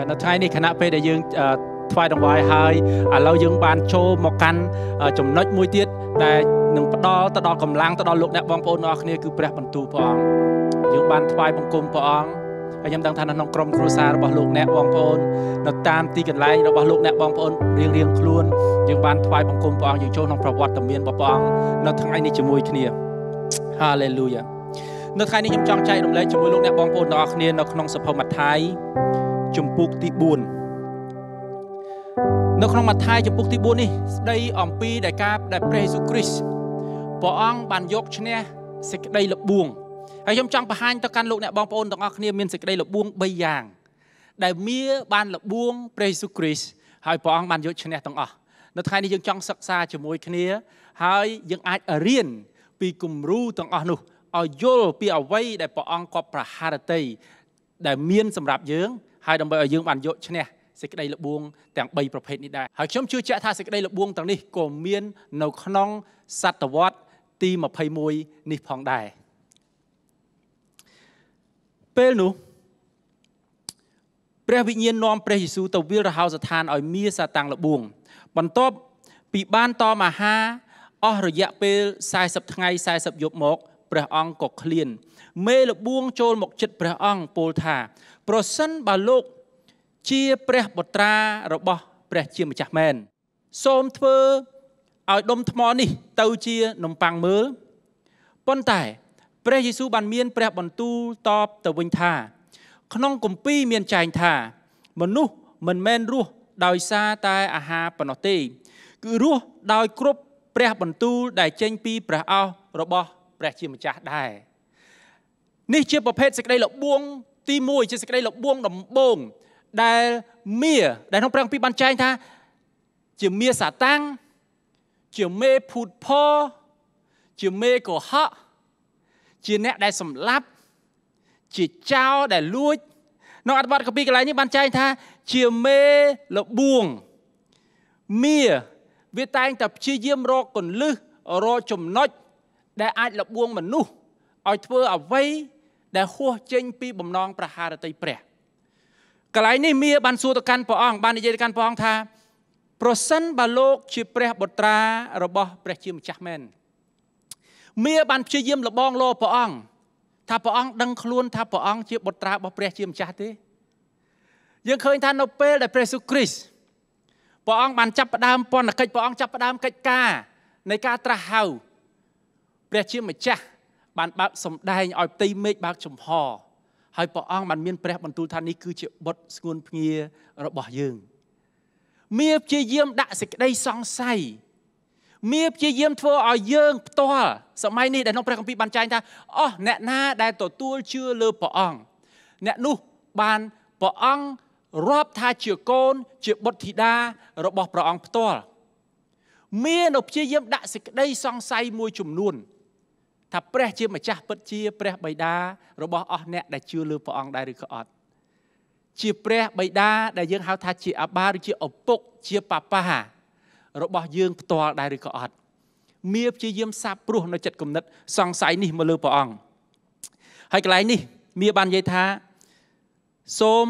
ហាឡេលូយ៉ានៅថ្ងៃនេះគណៈពេលដែលយើងថ្វាយដង្វាយហើយឥឡូវយើងបានចូលមកកាន់ចំណុចមួយទៀតដែលនឹងផ្ដល់ទៅដល់កម្លាំងទៅដល់លោកអ្នកបងប្អូនទាំងអស់គ្នាគឺព្រះបន្ទូលព្រះអង្គយើងបានថ្វាយបង្គំព្រះអង្គហើយខ្ញុំដឹងថានៅក្នុងក្រុមគ្រួសាររបស់លោកអ្នកបងប្អូននៅតាមទីកន្លែងរបស់លោកអ្នកបងប្អូនរៀងរៀងខ្លួនយើងបានថ្វាយបង្គំព្រះអង្គយើងចូលក្នុងប្រវត្តិមានរបស់ព្រះអង្គនៅថ្ងៃនេះជាមួយគ្នាហាឡេលូយ៉ានៅថ្ងៃនេះខ្ញុំចង់ចែករំលែកជាមួយលោកអ្នកបងប្អូនទាំងអស់គ្នានៅក្នុងសភៅម៉ាថាយ ជំពូកទី4នៅក្នុងម៉ាថាយជំពូកទី4នេះស្ដីអំពីដែលការដែលព្រះយេស៊ូវគ្រីស្ទព្រះអង្គបានយកឈ្នះសេចក្តីលបួងហើយខ្ញុំចង់បង្ហាញទៅកាន់លោកអ្នកបងប្អូនទាំងអស់គ្នាមានសេចក្តីលបួង3យ៉ាង ដែលមាបានលបួងព្រះយេស៊ូវគ្រីស្ទហើយព្រះអង្គបានយកឈ្នះទាំងអស់នៅថ្ងៃនេះយើងចង់សិក្សាជាមួយគ្នា ហើយយើងអាចរៀនពីគំរូទាំងអស់នោះឲ្យយល់ពីអ្វីដែលព្រះអង្គគាត់ប្រហារតីដែលមានសម្រាប់យើង ហើយដើម្បីឲ្យយើងបានយកឈ្នះសេចក្តីលបួងទាំង3ប្រភេទនេះដែរហើយខ្ញុំជឿជាក់ថាសេចក្តីលបួងទាំងនេះក៏មាននៅក្នុងសតវត្សទី21នេះផងដែរពេលនោះព្រះវិញ្ញាណនាំព្រះយេស៊ូវទៅវិលរហោស្ថានឲ្យមាសាតាំងលបួង បន្ទាប់ពីបានតមអាហារអស់រយៈពេល40ថ្ងៃ40យប់មក ព្រះអង្គក៏ឃ្លាន មេលបួងចូលមកចិត្តព្រះអង្គពោលថា ប្រសិនបើលោក ជាព្រះបុត្រារបស់ព្រះជាម្ចាស់មែនសូមធ្វើឲ្យដុំថ្មនេះ ទៅជានំប៉័ងមើលប៉ុន្តែព្រះយេស៊ូវបានមាន ព្រះបន្ទូលតបទៅវិញថា ក្នុងគម្ពីរមានចែងថា មនុស្សមិនមែនរស់ដោយសារតែអាហារប៉ុណ្ណោះទេ គឺរស់ដោយគ្រប់ព្រះបន្ទូលដែលចេញពីព្រះអោសរបស់ ព្រះជាម្ចាស់ដែរនេះជាប្រភេទសេចក្តីលបួងទី1ជាសេចក្តីលបួងដំបូងដែលមាដែលក្នុងព្រះគម្ពីរបានចែងថា ជាមាសាតាំងជាមេភូតផជាមេកុហកជាអ្នកដែលសម្លាប់ ជាចោរដែលលួចក្នុងអត្ថបទកាពីកន្លែងនេះបានចែងថា ជាមេលបួងមាវាតែងតែព្យាយាមរកកលឹះរកចំណុច ដែលអាចលបួងមនុស្សឲ្យធ្វើអ្វីដែលហួសចេញពីបំណងប្រហារតីព្រះកន្លែងនេះមាបានសួរទៅកាន់ព្រះអង្គបាននិយាយទៅកាន់ព្រះអង្គថា ប្រសិនបើលោកជាព្រះបុត្រារបស់ព្រះជាម្ចាស់មែនមាបានព្យាយាមលបងលោព្រះអង្គថាព្រះអង្គដឹងខ្លួនថាព្រះអង្គជាបុត្រារបស់ព្រះជាម្ចាស់ទេយើងឃើញថានៅពេលដែលព្រះយេស៊ូវគ្រីស្ទព្រះអង្គបានចាប់ផ្ដើមពន្ធកិច្ចព្រះអង្គចាប់ផ្ដើមកិច្ចការនៃការត្រាស់ហៅ ព្រះជាម្ចាស់បានបើកសម្ដែងឲ្យផ្ទៃមេឃបើកចំហហើយព្រះអង្គបានមានព្រះបន្ទូលថានេះគឺជាបុត្រស្ងួនភ្ងារបស់យើងមាព្យាយាមដាក់សេចក្តីសង្ស័យមាព្យាយាមធ្វើឲ្យយើងផ្ទាល់សម័យនេះដែលក្នុងព្រះគម្ពីរបានចែងថាអស់អ្នកណាដែលទទួលជឿលើព្រះអង្គអ្នកនោះបានព្រះអង្គរាប់ថាជាកូនជាបុត្រធីតារបស់ព្រះអង្គផ្ទាល់មាននៅព្យាយាមដាក់សេចក្តីសង្ស័យមួយចំនួន ថាព្រះជាម្ចាស់ពិតជា ព្រះបិតារបស់អស់អ្នកដែលជឿលើព្រះអង្គដែរឬក៏អត់ជាព្រះបិតាដែលយើងហៅថាជាអាបាឬជាឪពុកជាប៉ាប៉ារបស់យើងផ្ទាល់ដែរឬក៏អត់មៀព្យាយាមសាបព្រោះនៅចិត្តគំនិតសង្ស័យនេះមកលើព្រះអង្គហើយកន្លែងនេះមៀបាននិយាយថាសូម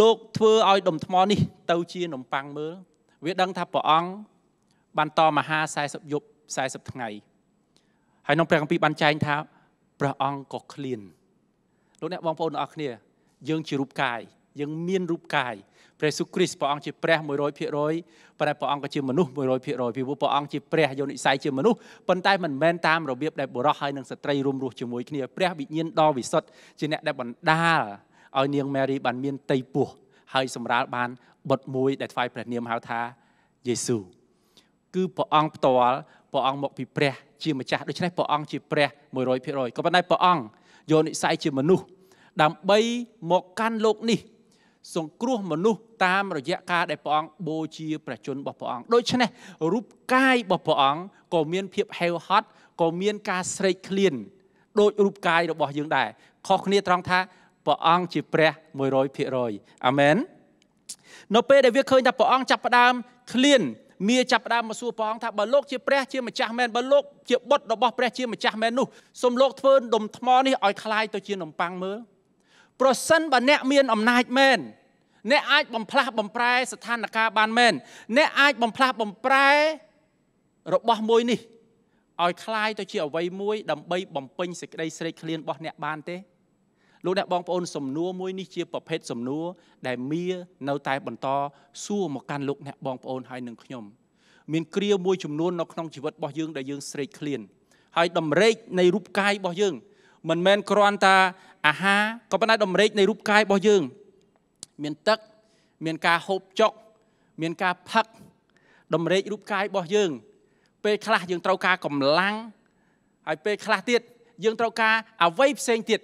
លោកធ្វើឲ្យដុំថ្មនេះ ទៅជានំប៉័ងមើលវាដឹងថាព្រះអង្គបានតមហា40យប់40ថ្ងៃ ហើយក្នុងព្រះគម្ពីរបានចែងថាព្រះអង្គក៏ឃ្លានលោកអ្នកបងប្អូនទាំងអស់គ្នា យើងជារូបកាយយើងមានរូបកាយព្រះយេស៊ូវគ្រីស្ទព្រះអង្គជាព្រះ100%ប៉ុន្តែព្រះអង្គក៏ជាមនុស្ស100%ពីព្រោះព្រះអង្គជាព្រះយកនិស័យជាមនុស្សប៉ុន្តែមិនមែនតាមរបៀបដែលបុរសហើយនិងស្ត្រីរួមរស់ជាមួយគ្នាព្រះវិញ្ញាណដ៏វិសុទ្ធជាអ្នកដែលបណ្ដាលឲ្យនាងម៉ារីបានមានតីពោះហើយសម្រាលបានបុត្រមួយដែលថ្វាយព្រះនាមហៅថាយេស៊ូវគឺព្រះអង្គផ្ទាល់ព្រះអង្គមកពីព្រះ ជាម្ចាស់ដូច្នេះព្រះអង្គជាព្រះ100%ក៏ប៉ុន្តែព្រះអង្គយកនិស័យជាមនុស្សដើម្បីមកកាន់លោកនេះ សង្គ្រោះមនុស្សតាមរយៈការដែលព្រះអង្គបូជាព្រះជន្មរបស់ព្រះអង្គដូច្នេះរូបកាយរបស់ព្រះអង្គក៏មានភាពហេវហត់ក៏មានការស្រេកឃ្លានដូចរូបកាយរបស់យើងដែរខុសគ្នាត្រង់ថាព្រះអង្គជាព្រះ100%អាមែននៅពេលដែលវាឃើញថាព្រះអង្គចាប់ផ្ដើមឃ្លាន មាចាប់ផ្ដើមមកសួរព្រះអង្គថាបើលោកជាព្រះជាម្ចាស់មែនបើលោកជាបុត្ររបស់ព្រះជាម្ចាស់មែននោះសូមលោកធ្វើដុំថ្មនេះឲ្យคล้ายទៅជានំប៉័ងមើល ប្រសិនបើអ្នកមានអំណាចមែនអ្នកអាចបំផ្លាស់បំប្រែស្ថានភាពបានមែនអ្នកអាចបំផ្លាស់បំប្រែរបស់មួយនេះឲ្យคล้ายទៅជាអ្វីមួយដើម្បីបំពេញសេចក្តីស្រេកឃ្លានរបស់អ្នកបានទេ លោកអ្នកបងប្អូនសំណួរមួយនេះជាប្រភេទសំណួរដែលមៀនៅតែបន្តសួរមកកាន់លោកអ្នកបងប្អូនហើយនឹងខ្ញុំមានគ្រាមួយចំនួននៅក្នុងជីវិតរបស់យើងដែលយើងស្រេកឃ្លានហើយតម្រេកនៃរូបកាយរបស់យើង មិនមែនគ្រាន់តែអាហារក៏ប៉ុន្តែតម្រេកនៃរូបកាយរបស់យើង មានទឹកមានការហូបចុក មានការផឹកតម្រេករូបកាយរបស់យើង ពេលខ្លះយើងត្រូវការកម្លាំងហើយពេលខ្លះទៀតយើងត្រូវការអ្វីផ្សេងទៀត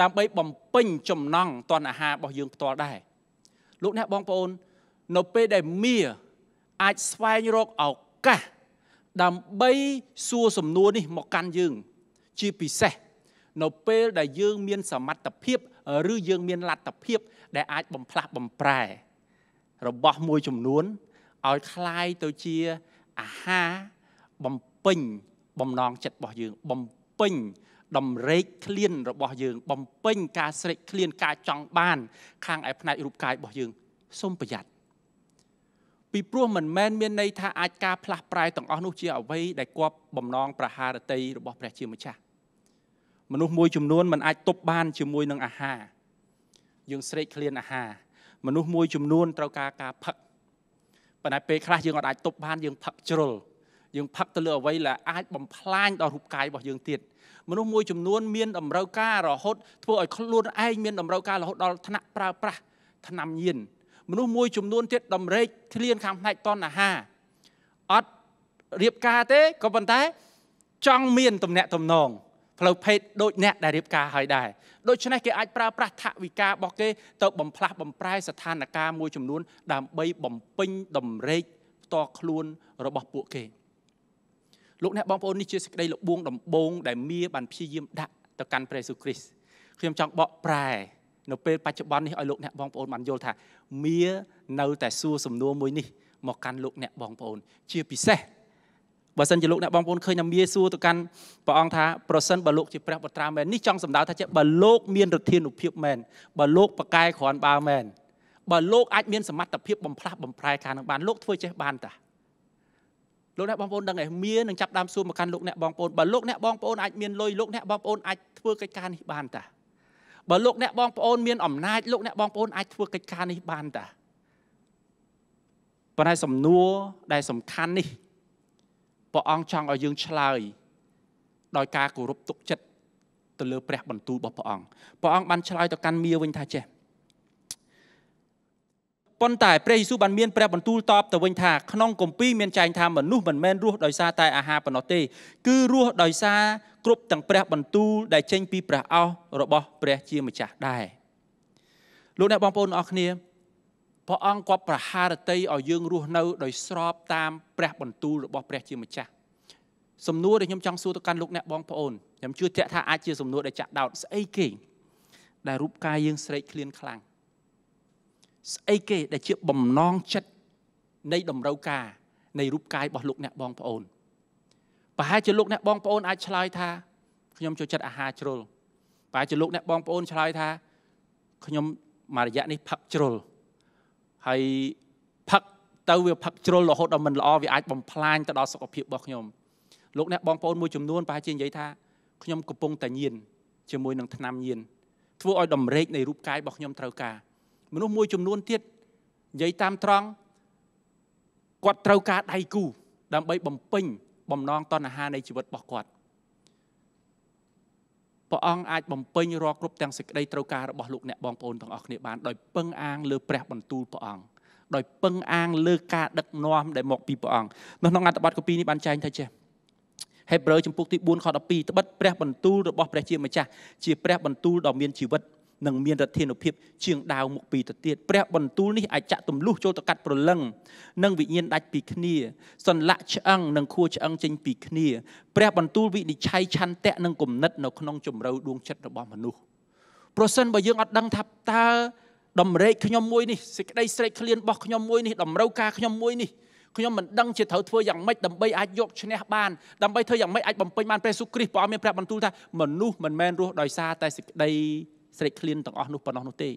ដើម្បីបំពេញចំណង់តនអាហាររបស់យើងផ្ទាល់ដែរលោកអ្នកបងប្អូននៅពេលដែលមៀអាចស្វែងរកឱកាសដើម្បីសួរសំណួរនេះមកកាន់យើង ជាពិសេសនៅពេលដែលយើងមានសមត្ថភាពឬយើងមានលទ្ធភាពដែលអាចបំផ្លាស់បំប្រែរបស់មួយចំនួនឲ្យคล้ายទៅជាអាហារបំពេញបំណងចិត្តរបស់យើងបំពេញ តម្រេកឃ្លានរបស់យើង បំពេញការស្រេកឃ្លានការចង់បាន ខាងឯផ្នែករូបកាយរបស់យើងសូមប្រយ័ត្នពីព្រោះមិនមែនមានន័យថាអាចការផ្លាស់ប្រែទាំងអស់នោះជាអ្វីដែលគប់បំណងប្រហារតីរបស់ព្រះជាម្ចាស់មនុស្សមួយចំនួនមិនអាចទប់បានជាមួយនឹងអាហារយើងស្រេកឃ្លានអាហារមនុស្សមួយចំនួនត្រូវការការផឹកប៉ុន្តែពេលខ្លះយើងអត់អាចទប់បានយើងផឹកជ្រុលយើងផឹកទៅលើអ្វីដែលអាចបំផ្លាញដល់រូបកាយរបស់យើងទៀត មនុស្សមួយចំនួនមានតម្រូវការរហូតធ្វើឲ្យខ្លួនឯងមានតម្រូវការរហូតដល់ថ្នាក់ប្រើប្រាស់ថ្នាំញៀនមនុស្សមួយចំនួនទៀតតម្រេកធ្លានខាងផ្នែកតណ្ហាអត់រៀបការទេក៏ប៉ុន្តែ ចង់មានទំនាក់ទំនងផ្លូវភេទដូចអ្នកដែលរៀបការហើយដែរដូច្នេះគេអាចប្រើប្រាស់ថវិការបស់គេទៅបំផ្លាស់បំប្រែស្ថានភាពមួយចំនួន ដើម្បីបំពេញតម្រេកផ្ទាល់ខ្លួនរបស់ពួកគេ លោកអ្នកបងប្អូននេះជាសេចក្តីលបួងដំបងដែលមៀបានព្យាយាមដាក់ទៅកាន់ព្រះយេស៊ូវគ្រីស្ទខ្ញុំចង់បកប្រែនៅពេលបច្ចុប្បន្ននេះឲ្យលោកអ្នកបងប្អូនបានយល់ថាមៀនៅតែសួរសំណួរមួយនេះមកកាន់លោកអ្នកបងប្អូន ជាពិសេសបើសិនជាលោកអ្នកបងប្អូនឃើញថាមាសួរទៅកាន់ព្រះអង្គថាប្រសិនបើលោកជាព្រះបត្រាមែននេះចង់សម្ដៅថាជាបើលោកមានរធានុភាពមែនបើលោកប្រកែគ្រាន់បើមែនបើលោកអាចមានសមត្ថភាពបំផ្លាស់បំប្រែការនឹងបានលោកធ្វើចេះបានតា លោកអ្នកបងប្អូនដឹងទេមាននឹងចាប់ដើមសួរមកកាន់លោកអ្នកបងប្អូនបើលោកអ្នកបងប្អូនអាចមានលុយលោកអ្នកបងប្អូនអាចធ្វើកិច្ចការនេះបានតាបើលោកអ្នកបងប្អូនមានអំណាចលោកអ្នកបងប្អូនអាចធ្វើកិច្ចការនេះបានតាប៉ុន្តែសំណួរដែលសំខាន់នេះព្រះអង្គចង់ឲ្យយើងឆ្លើយដោយការគោរពទុកចិត្តទៅលើព្រះបន្ទូលរបស់ព្រះអង្គព្រះអង្គបានឆ្លើយទៅកាន់មាវិញថាចេះ ប៉ុន្តែព្រះយេស៊ូវបានមានព្រះបន្ទូលតបទៅវិញថាក្នុងគម្ពីរមានចែងថាមនុស្សមិនមែនរស់ដោយសារតែអាហារប៉ុណ្ណោះទេគឺរស់ដោយសារគ្រប់ទាំងព្រះបន្ទូលដែលចេញពីព្រះអោសរបស់ព្រះជាម្ចាស់ដែរលោកអ្នកបងប្អូនអរគ្នាព្រះអង្គគាត់ប្រហារតីឲ្យយើងរស់នៅដោយស្របតាមព្រះបន្ទូលរបស់ព្រះជាម្ចាស់សំណួរដែលខ្ញុំចង់សួរទៅកាន់លោកអ្នកបងប្អូនខ្ញុំជឿជាក់ថាអាចជាសំណួរដែលចាក់ដោតស្អីគេដែលរូបកាយយើងស្រេកឃ្លានខ្លាំង ស្អីគេដែលជាបំណងចិត្តនៃតម្រូវការនៃរូបកាយរបស់លោកអ្នកបងប្អូនប្រហែលជាលោកអ្នកបងប្អូនអាចឆ្លើយថាខ្ញុំចូលចិត្តអាហារជ្រុលប្រហែលជាលោកអ្នកបងប្អូនឆ្លើយថាខ្ញុំមួយរយៈនេះផឹកជ្រុលហើយផឹកទៅវាផឹកជ្រុលរហូតដល់មិនល្អវាអាចបំផ្លាញទៅដល់សុខភាពរបស់ខ្ញុំលោកអ្នកបងប្អូនមួយចំនួនប្រហែលជានិយាយថាខ្ញុំកំពុងតែញៀនជាមួយនឹងថ្នាំញៀនធ្វើឲ្យតម្រេកនៃរូបកាយរបស់ខ្ញុំត្រូវការ មនុស្សមួយចំនួនទៀតនិយាយតាមត្រង់គាត់ត្រូវការដៃគូដើម្បីបំពេញបំណងតណ្ហានៃជីវិតរបស់គាត់ព្រះអង្គអាចបំពេញរាល់គ្រប់ទាំងសេចក្តីត្រូវការរបស់លោកអ្នកបងប្អូនទាំងអស់គ្នាបានដោយពឹងអាងលើព្រះបន្ទូលព្រះអង្គដោយពឹងអាងលើការដឹកនាំដែលមកពីព្រះអង្គនៅក្នុងអត្ថបទកពីនេះបានចែងថាចេះហេព្រើរចំពុកទី4ខ12ត្បិតព្រះបន្ទូលរបស់ព្រះជាម្ចាស់ជាព្រះបន្ទូលដ៏មានជីវិត និងមានរធានុភាពជាងដាវមុខពីទៅទៀតព្រះបន្ទូលនេះអាចចាក់ទម្លុះចូលទៅកាត់ព្រលឹងនិងវិញ្ញាណដាច់ពីគ្នាសន្លាក់ឆ្អឹងនិងខួរឆ្អឹងចេញពីគ្នាព្រះបន្ទូលវិនិច្ឆ័យឆន្ទៈនិងគំនិតនៅក្នុងជំរៅដួងចិត្តរបស់មនុស្សប្រសិនបើយើងអត់ដឹងថាតើតម្រេកខ្ញុំមួយនេះសេចក្តីស្រេកឃ្លានរបស់ខ្ញុំមួយនេះតម្រូវការខ្ញុំមួយនេះខ្ញុំមិនដឹងជាត្រូវធ្វើយ៉ាងម៉េចដើម្បីអាចយកឈ្នះបានដើម្បីធ្វើយ៉ាងម៉េចអាចបំពេញបានព្រះសុគ្រីស្ទព្រះអង្គមានព្រះបន្ទូលថាមនុស្សមិនមែនរស់ដោយសារតែសេចក្តី ស្រេកឃ្លានទាំងអស់នោះប៉ុណ្ណោះនោះទេ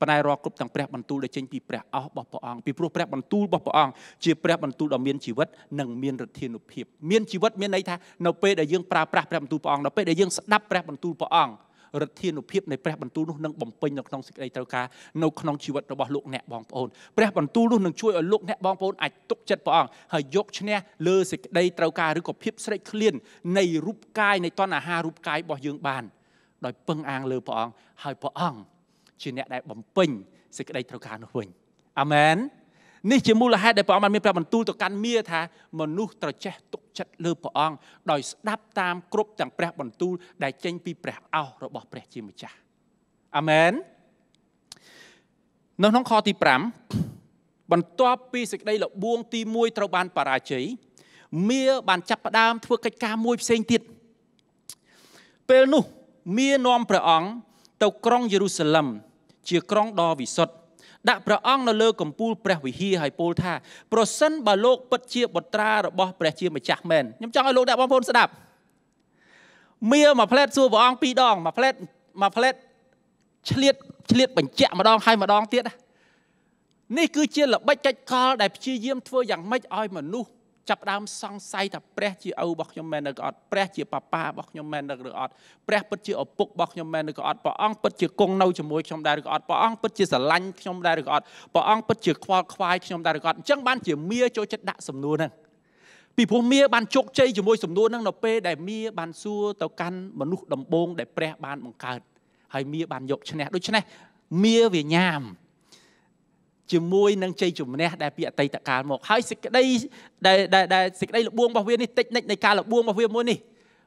ប៉ុន្តែរាល់គ្រប់ទាំងព្រះបន្ទូលដែលចេញពីព្រះអស់របស់ព្រះអង្គពីព្រោះព្រះបន្ទូលរបស់ព្រះអង្គជាព្រះបន្ទូលដ៏មានជីវិតនិងមានឫទ្ធានុភាពមានជីវិតមានន័យថានៅពេលដែលយើងប្រើប្រាស់ព្រះបន្ទូលព្រះអង្គនៅពេលដែលយើងស្ដាប់ព្រះបន្ទូលព្រះអង្គឫទ្ធានុភាពនៃព្រះបន្ទូលនោះនឹងបំពេញនៅក្នុងសេចក្តីត្រូវការនៅក្នុងជីវិតរបស់លោកអ្នកបងប្អូនព្រះបន្ទូលនោះនឹងជួយឲ្យលោកអ្នកបងប្អូនអាចទុកចិត្តព្រះអង្គហើយយកឈ្នះលើសេចក្តីត្រូវការឬក៏ភាពស្រេកឃ្លាននៃរូបកាយនៃតណ្ហារូបកាយរបស់យើងបាន ដោយពឹងអាងលើព្រះអង្គហើយព្រះអង្គជាអ្នកដែលបំពេញសេចក្តីត្រូវការនោះវិញអាមែននេះជាមូលហេតុដែលព្រះអង្គបានមានព្រះបន្ទូលទៅកាន់មាថាមនុស្សត្រូវចេះទុកចិត្តលើព្រះអង្គដោយស្ដាប់តាមគ្រប់ទាំងព្រះបន្ទូលដែលចេញពីព្រះអោសរបស់ព្រះជាម្ចាស់អាមែននៅក្នុងខទី5បន្ទាប់ពីសេចក្តីលបួងទី1ត្រូវបានបរាជ័យមាបានចាប់ផ្ដើមធ្វើកិច្ចការមួយផ្សេងទៀតពេលនោះ មានាំព្រះអង្គទៅក្រុងយេរូសាឡឹមជាក្រុងដ៏វិសុទ្ធដាក់ព្រះអង្គនៅលើកំពូលព្រះវិហារហើយពោលថាប្រសិនបើលោកពិតជាបុត្រារបស់ព្រះជាម្ចាស់មែនខ្ញុំចង់ឲ្យលោកអ្នកបងប្អូនស្ដាប់មៀមួយផ្លែតសួរព្រះអង្គពីរដងមួយផ្លែតមួយផ្លែតឆ្លៀតឆ្លៀតបញ្ជាក់ម្ដងហើយម្ដងទៀតនេះគឺជាល្បិចកិច្ចកលដែលព្យាយាមធ្វើយ៉ាងម៉េចឲ្យមនុស្ស ចាប់ដើមសង្ស័យថាព្រះជាឪរបស់ខ្ញុំមែនឬក៏អត់ព្រះជាប៉ាប៉ារបស់ខ្ញុំមែនឬក៏អត់ព្រះពិតជាឪពុករបស់ខ្ញុំមែនឬក៏អត់ព្រះអង្គពិតជាគង់នៅជាមួយខ្ញុំដែរឬក៏អត់ព្រះអង្គពិតជាស្រឡាញ់ខ្ញុំដែរឬក៏អត់ព្រះអង្គពិតជាខ្វល់ខ្វាយខ្ញុំដែរឬក៏អត់អញ្ចឹងបានជាមាចូលចិត្តដាក់សំណួរហ្នឹងពីព្រោះមាបានជោគជ័យជាមួយសំណួរហ្នឹងនៅពេលដែលមាបានសួរទៅកាន់មនុស្សដំបងដែលព្រះបានបង្កើតហើយមាបានយកឈ្នះដូច្នេះមាវាញ៉ាំ ជាមួយនឹងជ័យជំនះដែលពីអតីតកាលមកហើយសេចក្តីដែលដែលសេចក្តីលបួងរបស់វានេះតិចនិចនៃការលបួងរបស់វាមួយនេះ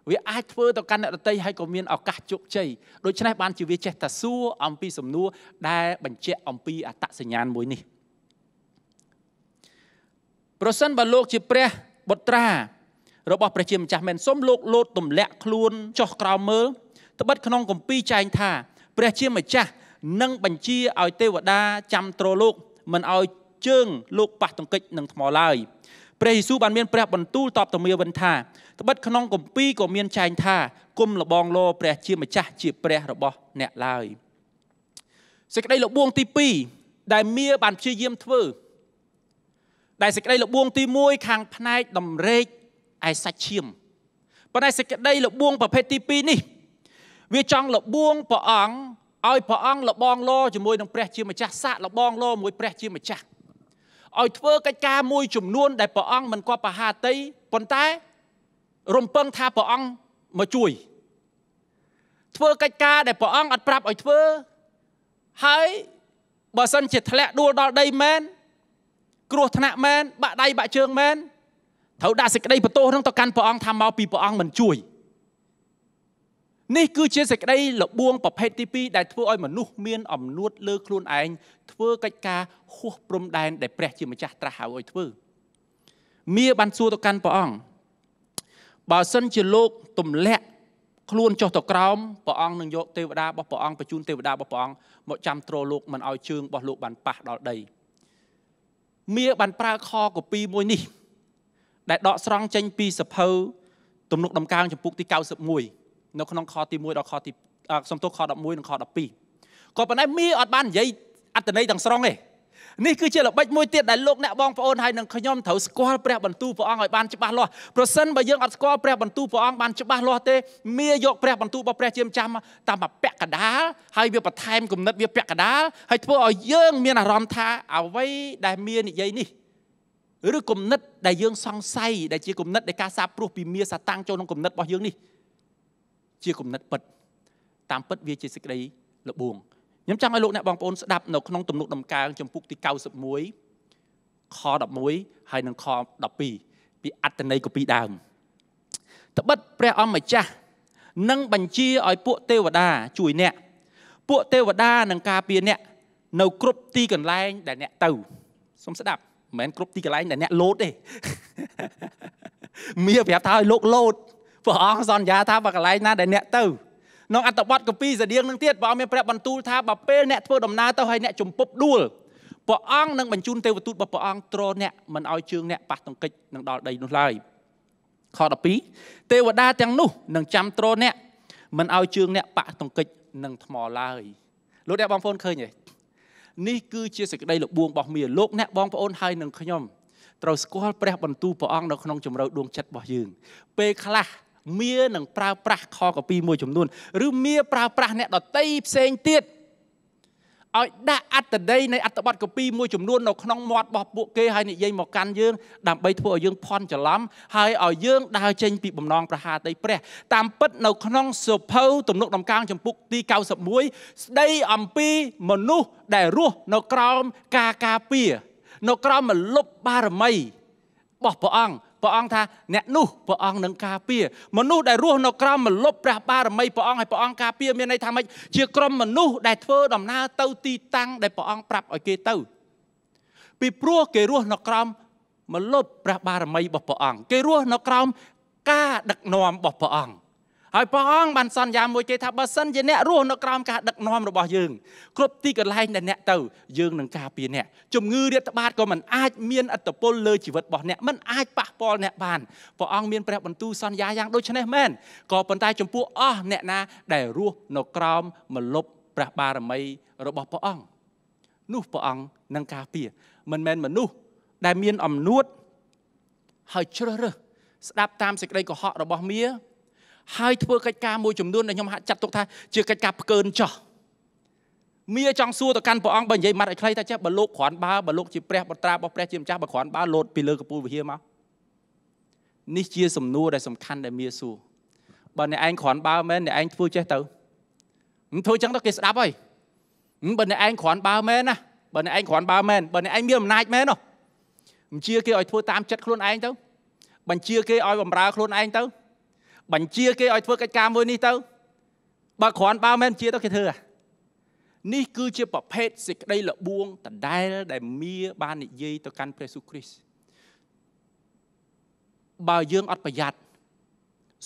វាអាចធ្វើទៅកាន់អ្នកដតីហើយក៏មានឱកាសជោគជ័យដូច្នេះបានជាវាចេះតែសួរអំពីសំណួរដែលបញ្ជាក់អំពីអត្តសញ្ញាណមួយនេះប្រសិនបើលោកជាព្រះបុត្រារបស់ព្រះជាម្ចាស់មែនសូមលោកលោតទម្លាក់ខ្លួនចុះក្រោមមើលត្បិតក្នុងគម្ពីរចែងថា ព្រះជាម្ចាស់នឹងបញ្ជាឲ្យទេវតាចាំទ្រលោក មិនឲ្យជើងលោកប៉ះទង្គិចនឹងថ្មឡើយព្រះយេស៊ូវបានមានព្រះបន្ទូលតបទៅមាវិញថាត្បិតក្នុងគម្ពីរក៏មានចែងថាគុំលបងលោព្រះជាម្ចាស់ជាព្រះរបស់អ្នកឡើយសេចក្តីលបួងទី2ដែលមាបានព្យាយាមធ្វើដែលសេចក្តីលបួងទី1ខាងផ្នែកដំរេកឯសាច់ឈាមប៉ុន្តែសេចក្តីលបួងប្រភេទទី2នេះ វាចង់លបួងព្រះអង្គ ឲ្យព្រះអង្គលបងលោជាមួយនឹងព្រះជាម្ចាស់សាកលបងលោមួយព្រះជាម្ចាស់ឲ្យធ្វើកិច្ចការមួយចំនួន ដែលព្រះអង្គមិនគាត់បហាតីប៉ុន្តែរំពឹងថាព្រះអង្គមកជួយ ធ្វើកិច្ចការដែលព្រះអង្គអត់ប្រាប់ឲ្យធ្វើហើយបើសិនជាធ្លាក់ដួលដល់ដីមែនគ្រោះថ្នាក់មែនបាក់ដៃបាក់ជើងមែនត្រូវដាក់សេចក្តីបន្ទោសនឹងទៅកាន់ព្រះអង្គថាមកពីព្រះអង្គមិនជួយ នេះគឺជាសេចក្តីលបួងប្រភេទទី2ដែលធ្វើឲ្យមនុស្សមានអំនួតលើខ្លួនឯងធ្វើកិច្ចការហួសព្រំដែនដែលព្រះជាម្ចាស់ត្រាស់ហៅឲ្យធ្វើមាបានសួរទៅកាន់ព្រះអង្គបើសិនជាលោកទម្លាក់ខ្លួនចុះទៅក្រោមព្រះអង្គនឹងយកទេវតារបស់ព្រះអង្គបញ្ជូនទេវតារបស់ព្រះអង្គមកចាំទ្រលោកមិនឲ្យជើងរបស់លោកបានប៉ះដល់ដីមាបានប្រើខកូពីមួយនេះ ដែលដកស្រង់ចេញពីសភៅទំនុកដំកើងចំពុកទី91 នៅក្នុងខទី1ដល់ខទីសំទោសខ11និងខ12ក៏ប៉ុន្តែមីអត់បាននិយាយអត្តន័យទាំងស្រុងទេនេះគឺជាល្បិចមួយទៀតដែលលោកអ្នកបងប្អូនហើយនឹងខ្ញុំត្រូវស្គាល់ព្រះបន្ទូលព្រះអង្គឲ្យបានច្បាស់លាស់ប្រសិនបើយើងអត់ស្គាល់ព្រះបន្ទូលព្រះអង្គបានច្បាស់លាស់ទេមីយកព្រះបន្ទូលរបស់ព្រះជាម្ចាស់តាមពាក់កដាលហើយវាបន្ថែមគំនិតវាពាក់កដាលហើយធ្វើឲ្យយើងមានអារម្មណ៍ថាអ្វីដែលមាននិយាយនេះឬគំនិតដែលយើងសង្ស័យដែលជាគំនិតនៃការសាបព្រោះពីមាសាតាំងចូលក្នុងគំនិតរបស់យើងនេះ ជាគំនិតពិតតាមពិតវាជាសេចក្តីលបួងខ្ញុំចង់ឲ្យលោកអ្នកបងប្អូនស្ដាប់នៅក្នុងទំនុកដំកើងចំពុកទី91ខ11ហើយនិងខ12ពីអត្តន័យកពីដើមត្បិតព្រះអង្គម្ចាស់នឹងបញ្ជាឲ្យពួកទេវតាជួយអ្នកពួកទេវតានឹងការពារអ្នកនៅគ្រប់ទីកន្លែងដែលអ្នកទៅសូមស្ដាប់មិនមែនគ្រប់ទីកន្លែងដែលអ្នកលោតទេមានប្រាប់ថាឲ្យលោកលោត ព្រះអង្គសន្យាថាបើកន្លែងណាដែលអ្នកទៅក្នុងអត្តបទកពីស្តៀងនឹងទៀតព្រះអង្គមានព្រះបន្ទូលថាបើពេលអ្នកធ្វើដំណើរទៅហើយអ្នកជំពប់ដួលព្រះអង្គនឹងបញ្ជូនទេវទូតរបស់ព្រះអង្គទ្រអ្នកមិនឲ្យជើងអ្នកប៉ះទង្គិចនឹងដល់ដីនោះឡើយខ12ទេវតាទាំងនោះនឹងចាំទ្រអ្នកមិនឲ្យជើងអ្នកប៉ះទង្គិចនឹងថ្មឡើយលោកអ្នកបងប្អូនឃើញទេនេះគឺជាសេចក្តីលបួងរបស់មាលោកអ្នកបងប្អូនហើយនឹងខ្ញុំត្រូវស្គាល់ព្រះបន្ទូលព្រះអង្គនៅក្នុងជំរឿដួងចិត្តរបស់យើងពេលខ្លះ មានឹងប្រើប្រាស់ខកពីមួយចំនួនឬមាប្រើប្រាស់អ្នកដតីផ្សេងទៀតឲ្យដាក់អត្តដីនៃអត្តបទកពីមួយចំនួននៅក្នុងមាត់របស់ពួកគេហើយនិយាយមកកាន់យើងដើម្បីធ្វើឲ្យយើងភ័ន្តច្រឡំហើយឲ្យយើងដើរចេញពីបំណងប្រហារដីព្រះតាមពិតនៅក្នុងសភៅទំនុកដំកើងចំពុកទី91ស្ដីអំពីមនុស្សដែលរស់នៅក្រោមការការពារនៅក្រោមមលុបបារមីរបស់ព្រះអង្គ ព្រះអង្គថាអ្នកនោះព្រះអង្គនឹងការពារមនុស្សដែលរស់នៅក្រោមមលុបព្រះបារមីព្រះអង្គឲ្យព្រះអង្គការពារមានន័យថាម៉េចជាក្រុមមនុស្សដែលធ្វើដំណើរទៅទីតាំងដែលព្រះអង្គប្រាប់ឲ្យគេទៅពីព្រោះគេរស់នៅក្រោមមលុបព្រះបារមីរបស់ព្រះអង្គគេរស់នៅក្រោមការដឹកនាំរបស់ព្រះអង្គ ហើយព្រះអង្គបានសន្យាមួយគេថាបើសិនជាអ្នករស់នៅក្រោមការដឹកនាំរបស់យើងគ្រប់ទីកន្លែងដែលអ្នកទៅយើងនឹងការពារអ្នកជំងឺរាតត្បាតក៏មិនអាចមានអត្តពលលើជីវិតរបស់អ្នកមិនអាចប៉ះពាល់អ្នកបានព្រះអង្គមានព្រះបន្ទូលសន្យាយ៉ាងដូចនេះមែនក៏ប៉ុន្តែចំពោះអស់អ្នកណាដែលរស់នៅក្រោមមលុបព្រះបារមីរបស់ព្រះអង្គនោះព្រះអង្គនឹងការពារមិនមែនមនុស្សដែលមានអំនួតហើយជ្រើសរើសស្ដាប់តាមសេចក្តីកុហករបស់មា ហើយធ្វើកិច្ចការមួយចំនួនដែលខ្ញុំហាក់ចាត់ទុកថាជាកិច្ចការផ្កើនចោះមាចង់សួរទៅកាន់ព្រះអង្គបើនិយាយម៉ាត់ឲ្យខ្លីថាចេះបើលោកគ្រាន់បើបើលោកជាព្រះបត្រារបស់ព្រះជាម្ចាស់បើគ្រាន់បើលោតពីលើកពូលវិហារមកនេះជាសំណួរដែលសំខាន់ដែលមាសួរបើអ្នកឯងគ្រាន់បើមែនអ្នកឯងធ្វើចេះទៅមិនធ្វើចឹងទៅគេស្ដាប់ហើយបើអ្នកឯងគ្រាន់បើមែនណាបើអ្នកឯងគ្រាន់បើមែនបើអ្នកឯងមានអំណាចមែននោះបញ្ជាគេឲ្យធ្វើតាមចិត្តខ្លួនឯងទៅបញ្ជាគេឲ្យបំរើខ្លួនឯងទៅ បញ្ជាគេឲ្យធ្វើកិច្ចការមួយនេះទៅបើគ្រាន់បើមែនជាទៅគេធ្វើនេះគឺជាប្រភេទសេចក្តីលបួងដដែល ដែលមាបាននិយាយទៅកាន់ព្រះស៊ូគ្រីស្ទបើយើងអត់ប្រយ័ត្ន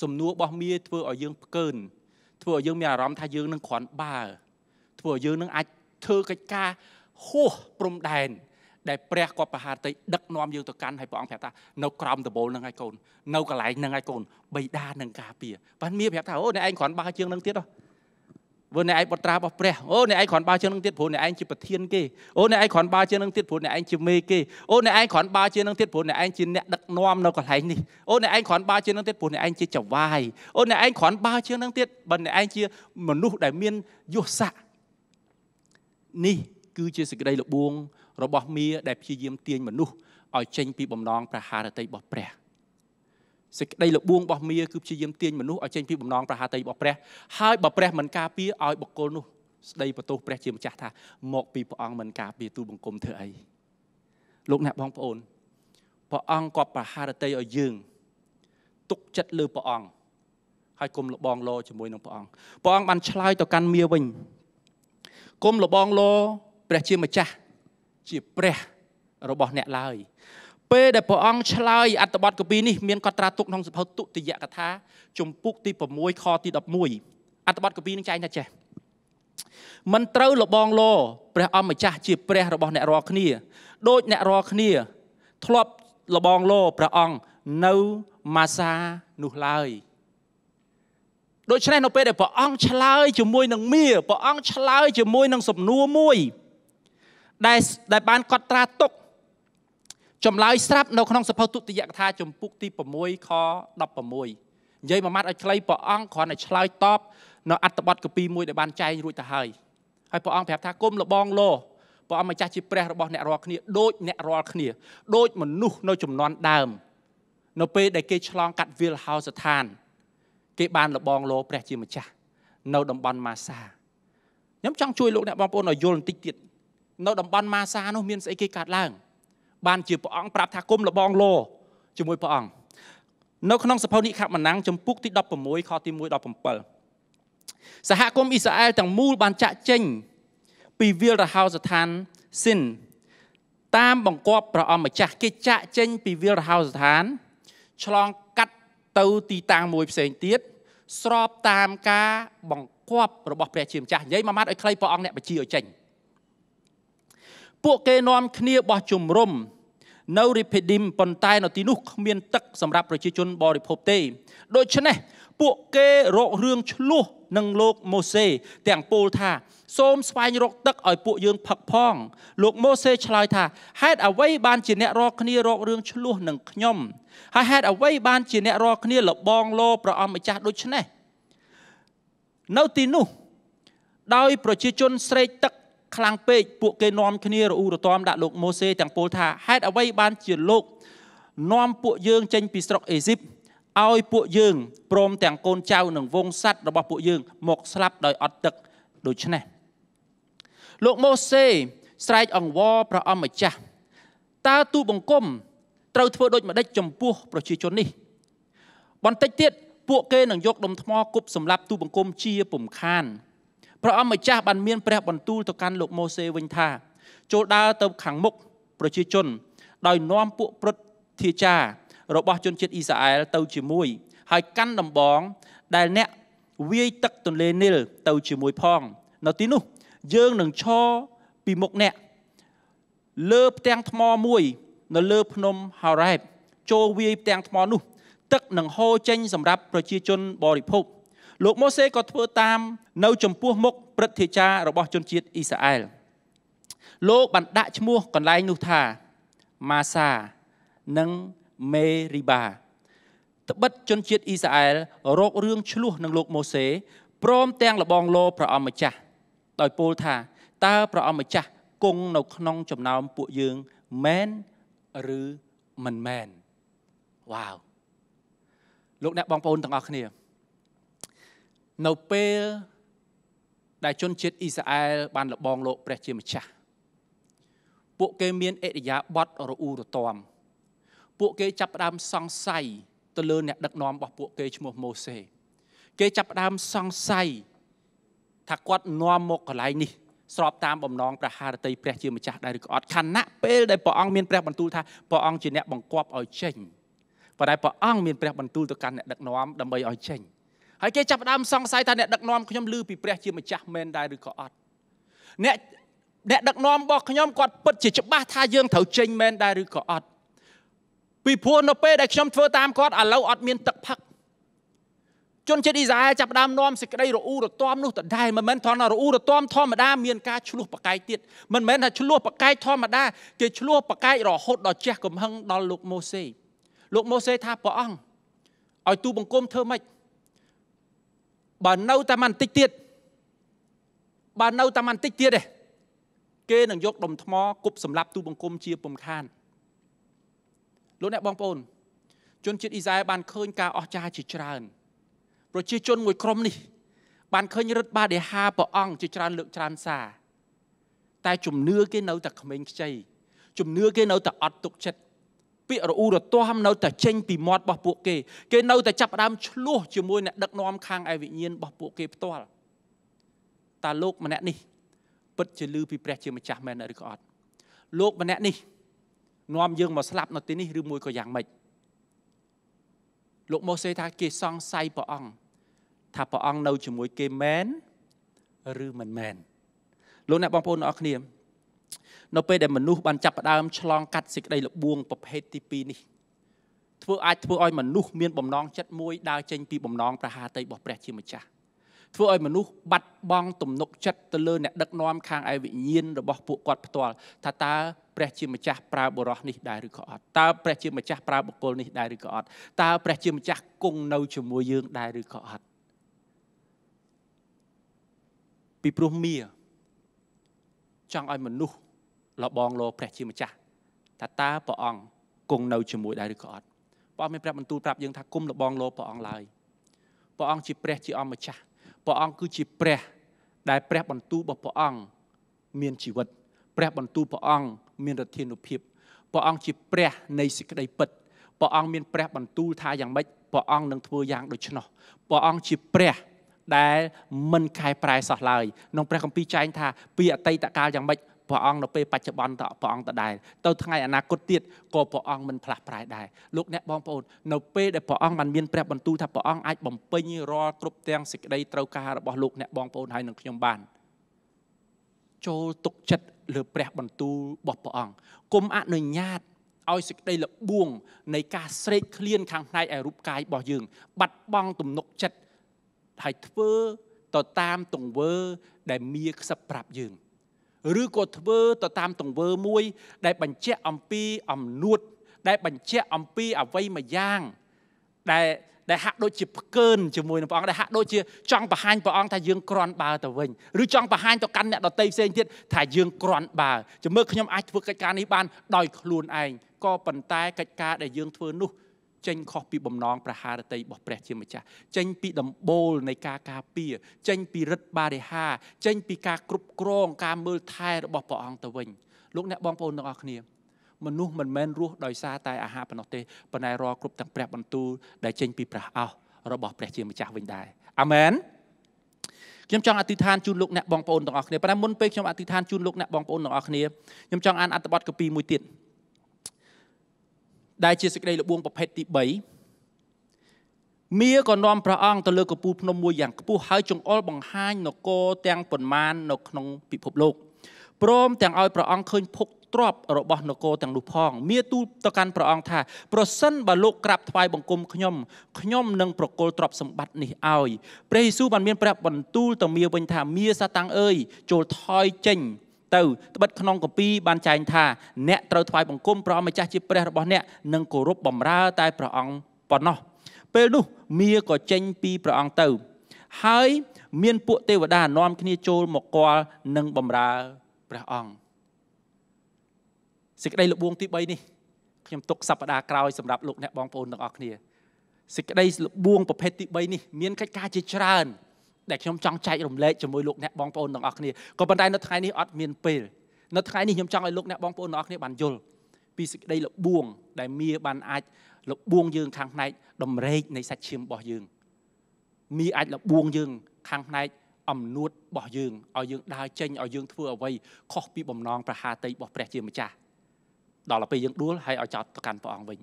សំណួររបស់មាធ្វើឲ្យយើងផ្កើនធ្វើឲ្យយើងមានអារម្មណ៍ថាយើងនឹងគ្រាន់បើធ្វើឲ្យយើងនឹងអាចធ្វើកិច្ចការហួសព្រំដែន ដែលព្រះគាត់ប្រហារតីដឹកនាំយើងទៅកាន់ហើយព្រះអង្គប្រាប់ថានៅក្រោមដបូលនឹងហើយកូននៅកន្លែងនឹងហើយកូនបិតានឹងការពារបានមានប្រាប់ថាអូអ្នកឯងគ្រាន់បើជាងនឹងទៀតហ៎ព្រោះអ្នកឯងបត្រារបស់ព្រះអូអ្នកឯងគ្រាន់បើជាងនឹងទៀតព្រោះអ្នកឯងជាប្រធានគេអូអ្នកឯងគ្រាន់បើជាងនឹងទៀតព្រោះអ្នកឯងជាមេគេអូអ្នកឯងគ្រាន់បើជាងនឹងទៀតព្រោះអ្នកឯងជាអ្នកដឹកនាំនៅកន្លែងនេះអូអ្នកឯងគ្រាន់បើជាងនឹងទៀតព្រោះអ្នកឯងជាចៅវាយអូអ្នកឯងគ្រាន់បើជាងនឹងទៀតបើអ្នកឯងជាមនុស្សដែលមានយុស័កនេះគឺជាសេចក្តីលបួង របស់មាដែលព្យាយាមទាញមនុស្សឲ្យចេញពីបំណងប្រហារតីរបស់ព្រះសេចក្តីលបួងរបស់មាគឺព្យាយាមទាញមនុស្សឲ្យចេញពីបំណងប្រហារតីរបស់ព្រះហើយបើព្រះមិនការពារឲ្យបុគ្គលនោះស្ដីបន្ទោសព្រះជាម្ចាស់ថាមកពីព្រះអង្គមិនការពារទូលបង្គំធ្វើអីលោកអ្នកបងប្អូនព្រះអង្គក៏ប្រហារតីឲ្យយើងទុកចិត្តលើព្រះអង្គហើយគុំលបងលោជាមួយនឹងព្រះអង្គព្រះអង្គបានឆ្លើយទៅកាន់មាវិញគុំលបងលោព្រះជាម្ចាស់ ជាព្រះរបស់អ្នកឡើយពេលដែលព្រះអង្គឆ្លើយអត្ថបទកពីនេះមានកត់ត្រាទុកក្នុងសភៅទុតិយកថាជំពូកទី6ខទី11អត្ថបទកពីនេះចែងថាចេះមិនត្រូវលបងលោព្រះអង្គម្ចាស់ជាព្រះរបស់អ្នករាល់គ្នាដូចអ្នករាល់គ្នា ធ្លាប់លបងលោព្រះអង្គនៅម៉ាសានោះឡើយដូច្នេះនៅពេលដែលព្រះអង្គឆ្លើយជាមួយនឹងមាព្រះអង្គឆ្លើយជាមួយនឹងសំណួរមួយ ដែលដែលបានកត់ត្រាទុកចម្លើយស្រាប់នៅក្នុងសភៅទុតិយកថាចំពុកទី6ខ16និយាយមួយម៉ាត់ឲ្យខ្លីព្រះអង្គគ្រាន់តែឆ្លើយតបនៅអត្ថបទកពីមួយដែលបានចែងរួចទៅហើយហើយព្រះអង្គប្រាប់ថាគុំលបងលោព្រះអង្គម្ចាស់ជាព្រះរបស់អ្នករាល់គ្នាដូចអ្នករាល់គ្នាដូចមនុស្សនៅចំនួនដើម នៅពេលដែលគេឆ្លងកាត់វាលហោស្ថាន គេបានលបងលោព្រះជាម្ចាស់នៅតំបន់ម៉ាសាខ្ញុំចង់ជួយលោកអ្នកបងប្អូនឲ្យយល់បន្តិចទៀត នៅតំបន់ម៉ាសានោះមានស្អីគេកាត់ឡើង បានជាព្រះអង្គប្រាប់ថាគុំលបងលោជាមួយព្រះអង្គនៅក្នុងសភៅនិខមណាំងចំពុកទី16ខទី1 17សហគមន៍អ៊ីស្រាអែលទាំងមូលបានចាក់ចេញ ពីវាលរហោស្ថានស៊ីនតាមបង្គាប់ព្រះអង្គម្ចាស់គេចាក់ចេញ ពីវាលរហោស្ថាន ឆ្លងកាត់ទៅទីតាំងមួយផ្សេងទៀតស្របតាមការបង្គាប់របស់ព្រះជាម្ចាស់និយាយមួយម៉ាត់ឲ្យខ្លីព្រះអង្គអ្នកបញ្ជាឲ្យចេញ ពួកគេនាំគ្នាបោះជំរំនៅរីភេឌីមប៉ុន្តែនៅទីនោះគ្មានទឹកសម្រាប់ប្រជាជនបរិភោគទេដូច្នេះពួកគេរករឿងឆ្លោះនឹងលោកម៉ូសេទាំងពោលថាសូមស្វែងរកទឹកឲ្យពួកយើងផឹកផង លោកម៉ូសេឆ្លើយថាហេតុអ្វីបានជាអ្នករកគ្នារករឿងឆ្លោះនឹងខ្ញុំហើយហេតុអ្វីបានជាអ្នករកគ្នាលបងលោព្រះអង្គម្ចាស់ដូច្នេះនៅទីនោះដោយប្រជាជនស្រេកទឹក ខ្លាំងពេកពួកគេនាំគ្នារអ៊ូរទាំដាក់លោកម៉ូសេទាំងពោលថាហេតុអ្វីបានជាលោកនាំពួកយើងចេញពីស្រុកអេស៊ីបឲ្យពួកយើងព្រមទាំងកូនចៅនិងវងសัตว์របស់ពួកយើង មកស្លាប់ដោយអត់ទឹកដូច្នេះលោកម៉ូសេស្រែកអង្វរព្រះអង្គម្ចាស់តើទូបង្គំត្រូវធ្វើដូចម្ដេចចំពោះប្រជាជននេះ បន្តិចទៀតពួកគេនឹងយកដុំថ្មគប់សម្លាប់ទូបង្គំជាពំខាន ព្រះអង្គម្ចាស់បានមានព្រះបន្ទូលទៅកាន់លោកម៉ូសេវិញថាចូលដើរទៅខាងមុខប្រជាជន ដោយនាំពួកព្រឹទ្ធាចារ្យរបស់ជនជាតិអ៊ីស្រាអែលទៅជាមួយ ហើយកាន់ដំបងដែលអ្នកវាយទឹកទន្លេនីលទៅជាមួយផង នៅទីនោះយើងនឹងឈរពីមុខអ្នកលើផ្ទាំងថ្មមួយ នៅលើភ្នំហារ៉េបចូលវាយផ្ទាំងថ្មនោះ ទឹកនឹងហូរចេញសម្រាប់ប្រជាជនបរិភោគ លោកម៉ូសេក៏ធ្វើតាមនៅចំពោះមុខព្រឹទ្ធាចារ្យរបស់ជនជាតិអ៊ីស្រាអែលលោកបានដាក់ឈ្មោះកន្លែងនោះថាម៉ាសានិងមេរីបាត្បិតជនជាតិអ៊ីស្រាអែលរករឿងឆ្លោះនឹងលោកម៉ូសេព្រមទាំងលបងលោព្រះអង្គម្ចាស់ដោយពោលថាតើព្រះអង្គម្ចាស់គង់នៅក្នុងចំណោមពួកយើងមែនឬមិនមែនវ៉ាវលោកអ្នកបងប្អូនទាំងអស់គ្នា នៅពេលដែលជនជាតិអ៊ីស្រាអែលបានលបងលោកព្រះជាម្ចាស់ពួកគេមានអិរិយាបថរអ៊ូរទាំពួកគេចាប់ផ្ដើមសង្ស័យទៅលើអ្នកដឹកនាំរបស់ពួកគេឈ្មោះម៉ូសេគេចាប់ផ្ដើមសង្ស័យថាគាត់នាំមកកន្លែងនេះស្របតាមបំណងព្រះハរតីព្រះជាម្ចាស់ដែរឬក៏អត់ខណៈពេលដែលព្រះអង្គមានព្រះបន្ទូលថាព្រះអង្គជាអ្នកបង្គាប់ឲ្យចេញប៉ុន្តែព្រះអង្គមានព្រះបន្ទូលទៅកាន់អ្នកដឹកនាំដើម្បីឲ្យចេញ ហើយគេចាប់ផ្ដើមសង្ស័យថាអ្នកដឹកនាំខ្ញុំឮពីព្រះជាម្ចាស់មែនដែរឬក៏អត់អ្នកអ្នកដឹកនាំរបស់ខ្ញុំគាត់ពិតជាច្បាស់ថាយើងត្រូវចេញមែនដែរឬក៏អត់ពីព្រោះនៅពេលដែលខ្ញុំធ្វើតាមគាត់ឥឡូវអត់មានទឹកផឹកជនជាតិអ៊ីស្រាអែលចាប់ផ្ដើមនាំសេចក្តីរអ៊ូរទាំនោះដដែលមិនមែនត្រង់រអ៊ូរទាំធម្មតាមានការឆ្លោះប្រកែកទៀតមិនមែនថាឆ្លោះប្រកែកធម្មតាគេឆ្លោះប្រកែករហូតដល់ជះកំហឹងដល់លោកម៉ូសេលោកម៉ូសេថាព្រះអង្គឲ្យទូបង្គំធ្វើម៉េច បើនៅតែមិនតិចទៀតបើនៅតែមិនតិចទៀតទេគេនឹងយកដុំថ្មគប់សម្លាប់ទូបង្គំជាពំខានលោកអ្នកបងប្អូនជនជាតិអ៊ីស្រាអែលបានឃើញការអស្ចារ្យជាច្រើនប្រជាជនមួយក្រុមនេះ បានឃើញរិទ្ធបាដេហាព្រះអង្គជាច្រើនលើកច្រើនសារតែជំនឿគេនៅតែក្មេងខ្ចីជំនឿគេនៅតែអត់ទុកចិត្ត ពាក្យរអ៊ូរទាំនៅតែចេញពីមាត់របស់ពួកគេគេនៅតែចាប់ផ្ដើមឆ្លោះជាមួយអ្នកដឹកនាំខាងឯវិញ្ញាណរបស់ពួកគេផ្ទាល់តើលោកម្នាក់នេះពិតជាលឺពីព្រះជាម្ចាស់មែនឬក៏អត់លោកម្នាក់នេះនាំយើងមកស្លាប់នៅទីនេះឬមួយក៏យ៉ាងម៉េចលោកម៉ូសេថាគេសង្ស័យព្រះអង្គថាព្រះអង្គនៅជាមួយគេមែនឬមិនមែនលោកអ្នកបងប្អូនអរគ្នា នៅពេលដែលមនុស្សបានចាប់ផ្ដើមឆ្លងកាត់សេចក្តីលបួងប្រភេទទី2នេះធ្វើអាចធ្វើឲ្យមនុស្សមានបំណងចិត្តមួយដើរចេញពីបំណងប្រហាតីរបស់ព្រះជាម្ចាស់ធ្វើឲ្យមនុស្សបាត់បង់ទំនុកចិត្តទៅលើអ្នកដឹកនាំខាងឯវិញ្ញាណរបស់ពួកគាត់ផ្ទាល់ថាតើព្រះជាម្ចាស់ប្រើបរោះនេះដែរឬក៏អត់តើព្រះជាម្ចាស់ប្រើបុគ្គលនេះដែរឬក៏អត់តើព្រះជាម្ចាស់គង់នៅជាមួយយើងដែរឬក៏អត់ពីព្រោះមៀ ចង់ឲ្យមនុស្សលបងលោព្រះជាម្ចាស់ថាតើព្រះអង្គគង់នៅជាមួយដែរឬក៏អត់ព្រះអង្គមានព្រះបន្ទូលប្រាប់យើងថាគុំលបងលោព្រះអង្គឡើយព្រះអង្គជាព្រះជាអម្ចាស់ព្រះអង្គគឺជាព្រះដែលព្រះបន្ទូលរបស់ព្រះអង្គមានជីវិត ព្រះបន្ទូលព្រះអង្គមានរធានុភាពព្រះអង្គជាព្រះនៃសេចក្តីពិតព្រះអង្គមានព្រះបន្ទូលថាយ៉ាងម៉េចព្រះអង្គនឹងធ្វើយ៉ាងដូច្នោះព្រះអង្គជាព្រះ ដែលមិនកែប្រែសោះឡើយក្នុងព្រះគម្ពីរចែងថាពីអតីតកាលយ៉ាងម៉េចព្រះអង្គនៅពេលបច្ចុប្បន្នតព្រះអង្គដដែលទៅថ្ងៃអនាគតទៀតក៏ព្រះអង្គមិនផ្លាស់ប្រែដែរលោកអ្នកបងប្អូននៅពេលដែលព្រះអង្គបានមានព្រះបន្ទូលថាព្រះអង្គអាចបំពេញរាល់គ្រប់ទាំងសេចក្តីត្រូវការរបស់លោកអ្នកបងប្អូនហើយនឹងខ្ញុំបានចូលទុកចិត្តលើព្រះបន្ទូលរបស់ព្រះអង្គគុំអនុញ្ញាតឲ្យសេចក្តីល្បួងនៃការស្រេកឃ្លានខាងផ្នែកឯរូបកាយរបស់យើង បាត់បង់ទំនុកចិត្ត ហើយធ្វើទៅតាមទង្វើ ដែលមាខ្សឹបប្រាប់យើងឬក៏ធ្វើទៅតាមទង្វើមួយ ដែលបញ្ជាក់អំពីអំនួតដែលបញ្ជាក់អំពីអវ័យមួយយ៉ាង ដែលដែលហាក់ដូចជាផ្កើនជាមួយនឹងព្រះអង្គដែលហាក់ដូចជាចង់បង្ហាញព្រះអង្គថាយើងគ្រាន់បើទៅវិញឬចង់បង្ហាញទៅកាន់អ្នកដទៃផ្សេងទៀតថាយើងគ្រាន់បើជំរឿខ្ញុំអាចធ្វើកិច្ចការនេះបានដោយខ្លួនឯងក៏ប៉ុន្តែកិច្ចការដែលយើងធ្វើនោះ ចេញខុសពីបំណងប្រហារតីរបស់ព្រះជាម្ចាស់ចេញពីដំបូលនៃការការពារចេញពីរិទ្ធបារិហា ចេញពីការគ្រប់គ្រងការមើលថែរបស់ព្រះអង្គទៅវិញលោកអ្នកបងប្អូនទាំងអស់គ្នាមនុស្សមិនមែនរស់ដោយសារតែអាហារប៉ុណ្ណោះទេប៉ុន្តែរាល់គ្រប់ទាំងព្រះបន្ទូលដែលចេញពីព្រះអោសរបស់ព្រះជាម្ចាស់វិញដែរអាមែនខ្ញុំចង់អធិដ្ឋានជូនលោកអ្នកបងប្អូនទាំងអស់គ្នាប៉ុន្តែមុនពេលខ្ញុំអធិដ្ឋានជូនលោកអ្នកបងប្អូនទាំងអស់គ្នាខ្ញុំចង់អានអត្ថបទកពីមួយទៀត ដែលជាសេចក្តីល្បួងប្រភេទទី3មៀក៏នាំព្រះអង្គទៅលើកពូលភ្នំមួយយ៉ាងខ្ពស់ហើយចង្អុលបង្ហាញនគរទាំងប៉ុន្មាននៅក្នុងពិភពលោកព្រមទាំងឲ្យព្រះអង្គឃើញភុកទ្រពរបស់នគរទាំងនោះផងមានទូលទៅកាន់ព្រះអង្គថាប្រសិនបើលោកក្រាបថ្វាយបង្គំខ្ញុំខ្ញុំនឹងប្រគល់ទ្រព្យសម្បត្តិនេះឲ្យព្រះយេស៊ូវបានមានព្រះបន្ទូលទៅមាវិញថាមាសាតាំងអើយចូលថយចេញ ទៅត្បិតក្នុងកាពីបានចែងថាអ្នកត្រូវថ្វាយបង្គំព្រះម្ចាស់ជាព្រះរបស់អ្នកនិងគោរពបម្រើតែព្រះអង្គប៉ុណ្ណោះពេលនោះមាក៏ចេញពីព្រះអង្គទៅ ហើយមានពួកទេវតានាំគ្នាចូលមកគាល់និងបម្រើព្រះអង្គសេចក្តីលបួងទី3នេះខ្ញុំទុកសប្តាហ៍ក្រោយសម្រាប់លោកអ្នកបងប្អូនទាំងអស់គ្នាសេចក្តីលបួងប្រភេទទី3នេះមានកិច្ចការជាច្រើន ដែលខ្ញុំចង់ចែករំលែកជាមួយលោកអ្នកបងប្អូនទាំងអស់គ្នាក៏ប៉ុន្តែនៅថ្ងៃនេះអត់មានពេលនៅថ្ងៃនេះខ្ញុំចង់ឲ្យលោកអ្នកបងប្អូនទាំងអស់គ្នាបានយល់ពីសេចក្តីលបួង ដែលមាបានអាចលបួងយើងខាងផ្នែកដំរែកនៃសាច់ឈាមរបស់យើងមាអាចលបួងយើងខាងផ្នែកអំនួតរបស់យើងឲ្យយើងដើរចេញឲ្យយើងធ្វើអ្វីខុសពីបំណងប្រហាតីរបស់ព្រះជាម្ចាស់ដល់ទៅពេលយើងដួលហើយឲ្យចោតទៅកាន់ព្រះអង្គវិញ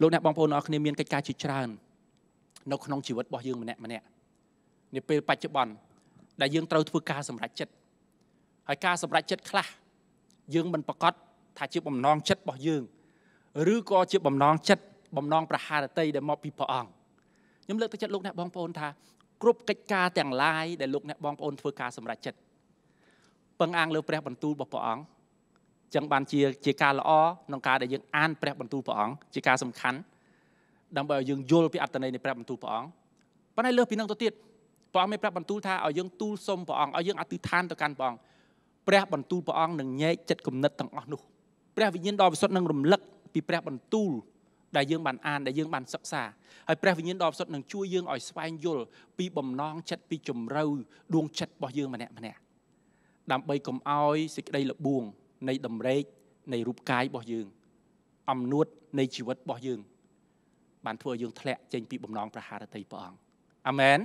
លោកអ្នកបងប្អូនអរគ្នាមានកិច្ចការជាច្រើននៅក្នុងជីវិតរបស់យើងម្នាក់ម្នាក់ នាពេលបច្ចុប្បន្នដែលយើងត្រូវធ្វើការសម្រេចចិត្តហើយការសម្រេចចិត្តខ្លះយើងមិនប្រកាសថាជាបំណងចិត្តរបស់យើងឬក៏ជាបំណងចិត្តបំណងប្រហារតីដែលមកពីព្រះអង្គខ្ញុំលើកទឹកចិត្តលោកអ្នកបងប្អូនថាគ្រប់កិច្ចការទាំងឡាយដែលលោកអ្នកបងប្អូនធ្វើការសម្រេចចិត្តពឹងអាងលើព្រះបន្ទូលរបស់ព្រះអង្គចឹងបានជាជាការល្អក្នុងការដែលយើងអានព្រះបន្ទូលព្រះអង្គជាការសំខាន់ដើម្បីឲ្យយើងយល់ពីអត្ថន័យនៃព្រះបន្ទូលព្រះអង្គប៉ុន្តែលើសពីនឹងទៅទៀត ព្រះអង្គមានប្រាប់បន្ទូលថាឲ្យយើងទូលសុំព្រះអង្គឲ្យយើងអធិដ្ឋានទៅកាន់ព្រះអង្គព្រះបន្ទូលព្រះអង្គនឹងញែកចិត្តគំនិតទាំងអស់នោះព្រះវិញ្ញាណដ៏វិសុទ្ធនឹងរំលឹកពីព្រះបន្ទូលដែលយើងបានអានដែលយើងបានសិក្សាហើយព្រះវិញ្ញាណដ៏វិសុទ្ធនឹងជួយយើងឲ្យស្វែងយល់ពីបំណងចិត្តពីជំរៅដួងចិត្តរបស់យើងម្នាក់ម្នាក់ដើម្បីកុំឲ្យសេចក្តីលបួង នៃដំរែកនៃរូបកាយរបស់យើង អំនួតនៃជីវិតរបស់យើង បានធ្វើឲ្យយើងធ្លាក់ចេញពីបំណងប្រហារតីព្រះអង្គអាមែន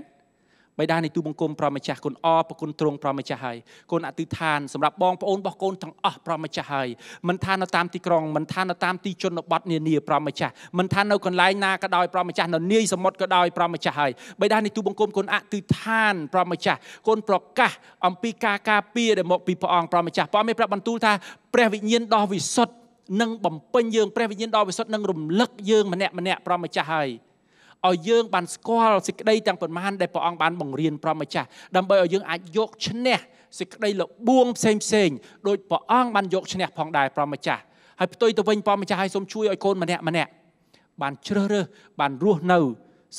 បិតានៃទូបង្គំប្រម្ចាស់គុណអរប្រគុណទ្រង់ប្រម្ចាស់ហើយកូនអធិដ្ឋានសម្រាប់បងប្អូនរបស់កូនទាំងអស់ប្រម្ចាស់ហើយមិនថានៅតាមទីក្រុងមិនថានៅតាមទីជនបទនានាប្រម្ចាស់មិនថានៅកន្លែងណាក៏ដោយប្រម្ចាស់នៅនាយសមុទ្រក៏ដោយប្រម្ចាស់ហើយបិតានៃទូបង្គំកូនអធិដ្ឋានប្រម្ចាស់កូនប្រកាសអំពីការការពារដែលមកពីព្រះអង្គប្រម្ចាស់ព្រះមានប្រាប់បន្ទូលថាព្រះវិញ្ញាណដ៏វិសុទ្ធនឹងបំពេញយើងព្រះវិញ្ញាណដ៏វិសុទ្ធនឹងរំលឹកយើងម្នាក់ម្នាក់ប្រម្ចាស់ហើយ ឲ្យយើងបានស្គាល់សេចក្តីទាំងប៉ុន្មានដែលព្រះអង្គបានបង្រៀនព្រះម្ចាស់ដើម្បីឲ្យយើងអាចយកឈ្នះសេចក្តីលបួងផ្សេងផ្សេងដោយព្រះអង្គបានយកឈ្នះផងដែរព្រះម្ចាស់ហើយផ្ទុយទៅវិញព្រះម្ចាស់ឲ្យសូមជួយឲ្យកូនម្នាក់ម្នាក់បានជ្រើសរើសបានរស់នៅ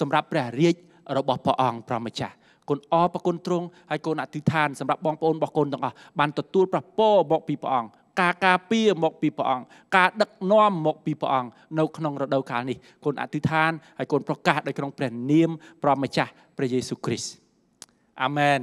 សម្រាប់ព្រះរាជរបស់ព្រះអង្គព្រះម្ចាស់គុណអរប្រគុណទ្រង់ហើយកូនអធិដ្ឋានសម្រាប់បងប្អូនរបស់កូនទាំងអស់បានទទួលប្រពរមកពីព្រះអង្គ ការការពារមកពីព្រះអង្គការដឹកនាំមកពីព្រះអង្គនៅក្នុងរដូវកាលនេះគុណអធិដ្ឋានហើយកូនប្រកាសដោយក្នុងព្រះនាមព្រះម្ចាស់ព្រះយេស៊ូវគ្រីស្ទអាមែន